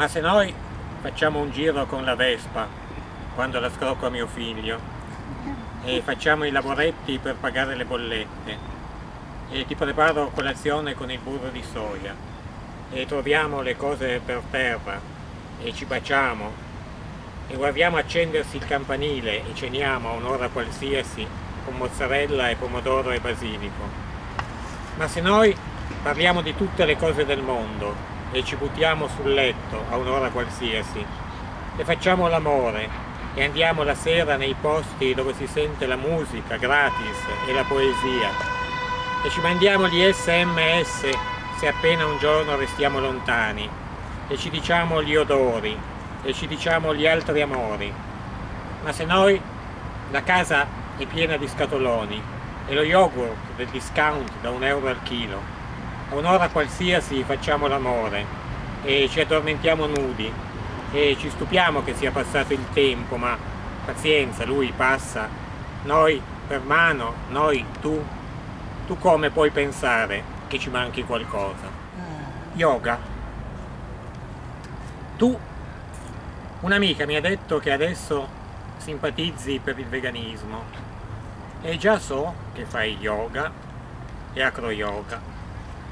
Ma se noi facciamo un giro con la Vespa, quando la scrocco a mio figlio, e facciamo i lavoretti per pagare le bollette, e ti preparo colazione con il burro di soia, e troviamo le cose per terra, e ci baciamo, e guardiamo accendersi il campanile e ceniamo a un'ora qualsiasi con mozzarella e pomodoro e basilico. Ma se noi parliamo di tutte le cose del mondo e ci buttiamo sul letto a un'ora qualsiasi. E facciamo l'amore e andiamo la sera nei posti dove si sente la musica gratis e la poesia. E ci mandiamo gli sms se appena un giorno restiamo lontani. E ci diciamo gli odori e ci diciamo gli altri amori. Ma se noi la casa è piena di scatoloni e lo yogurt del discount da un euro al chilo un'ora qualsiasi facciamo l'amore e ci addormentiamo nudi e ci stupiamo che sia passato il tempo, ma pazienza, lui passa, noi per mano, noi, tu, tu come puoi pensare che ci manchi qualcosa? Yoga. Tu, un'amica mi ha detto che adesso simpatizzi per il veganismo e già so che fai yoga e acro yoga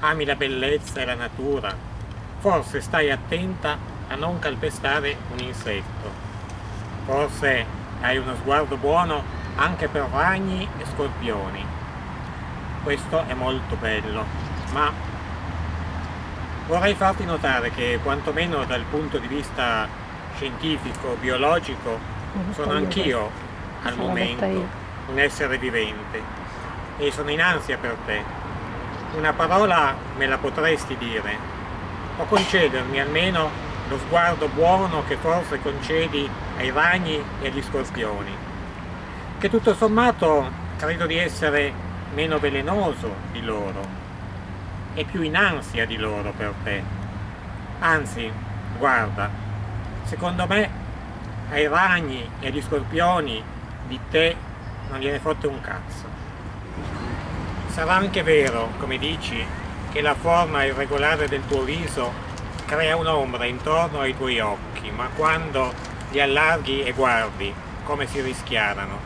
ami la bellezza e la natura, forse stai attenta a non calpestare un insetto. Forse hai uno sguardo buono anche per ragni e scorpioni. Questo è molto bello, ma vorrei farti notare che quantomeno dal punto di vista scientifico, biologico, sono anch'io al momento un essere vivente e sono in ansia per te una parola me la potresti dire, o concedermi almeno lo sguardo buono che forse concedi ai ragni e agli scorpioni, che tutto sommato credo di essere meno velenoso di loro e più in ansia di loro per te. Anzi, guarda, secondo me ai ragni e agli scorpioni di te non gliene fotte un cazzo. Sarà anche vero, come dici, che la forma irregolare del tuo viso crea un'ombra intorno ai tuoi occhi, ma quando li allarghi e guardi, come si rischiarano.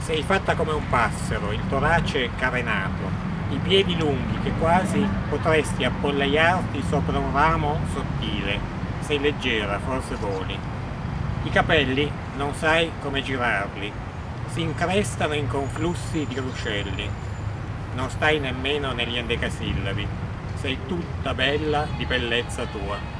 Sei fatta come un passero, il torace carenato, i piedi lunghi che quasi potresti appollaiarti sopra un ramo sottile. Sei leggera, forse voli. I capelli non sai come girarli, si increstano in conflussi di ruscelli non stai nemmeno negli endecasillabi, sei tutta bella di bellezza tua.